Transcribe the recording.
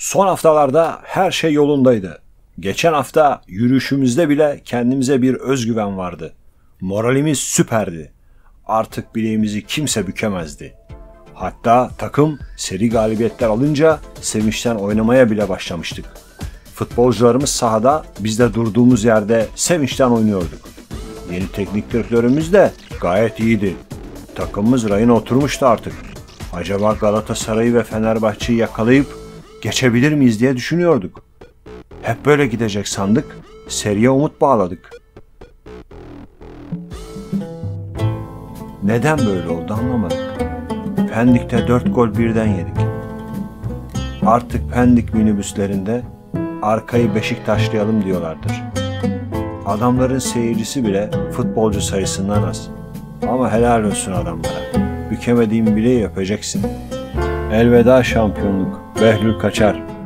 Son haftalarda her şey yolundaydı. Geçen hafta yürüyüşümüzde bile kendimize bir özgüven vardı. Moralimiz süperdi. Artık bileğimizi kimse bükemezdi. Hatta takım seri galibiyetler alınca sevinçten oynamaya bile başlamıştık. Futbolcularımız sahada biz de durduğumuz yerde sevinçten oynuyorduk. Yeni teknik direktörümüz de gayet iyiydi. Takımımız rayına oturmuştu artık. Acaba Galatasaray'ı ve Fenerbahçe'yi yakalayıp geçebilir miyiz diye düşünüyorduk. Hep böyle gidecek sandık, seriye umut bağladık. Neden böyle oldu anlamadık. Pendik'te dört gol birden yedik. Artık Pendik minibüslerinde arkayı Beşiktaşlayalım diyorlardır. Adamların seyircisi bile futbolcu sayısından az. Ama helal olsun adamlara. Bükemediğin bileği öpeceksin. Elveda şampiyonluk. Behlül Kaçar